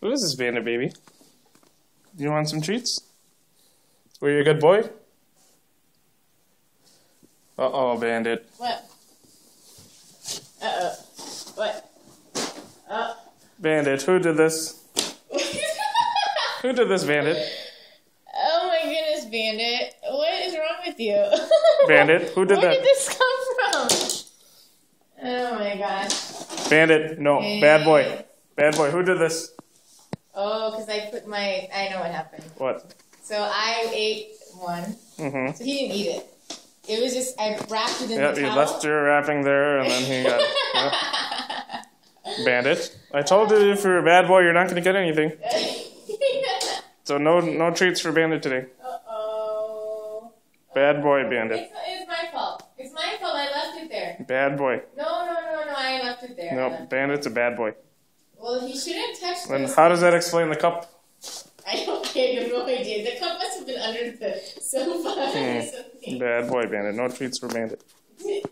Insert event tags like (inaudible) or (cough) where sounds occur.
What is this, Bandit baby? Do you want some treats? Were you a good boy? Uh oh, Bandit. What? Uh oh. What? Oh. Bandit, who did this? Who did this, Bandit? oh my goodness, Bandit. What is wrong with you? Bandit, who did (laughs) Where that? Where did this come from? Oh my gosh. Bandit, no, bad boy. Bad boy, who did this? Oh, because I put my. I know what happened. What? So I ate one. Mm-hmm. So he didn't eat it. It was just I wrapped it in Yep, the he towel. left your wrapping there and then he got yep. (laughs) Bandit. I told you if you're a bad boy, you're not going to get anything. (laughs) So no no treats for Bandit today. Uh-oh. Bad boy, Bandit. It's, it's my fault. It's my fault. I left it there. Bad boy. No, no, no, no. I left it there. No, Bandit's a bad boy. Well, he shouldn't touch Then this. how does that explain the cup? I don't I have no idea. The cup must have been under the sofa or Hmm. (laughs) something. Bad boy, Bandit. No treats for Bandit. (laughs)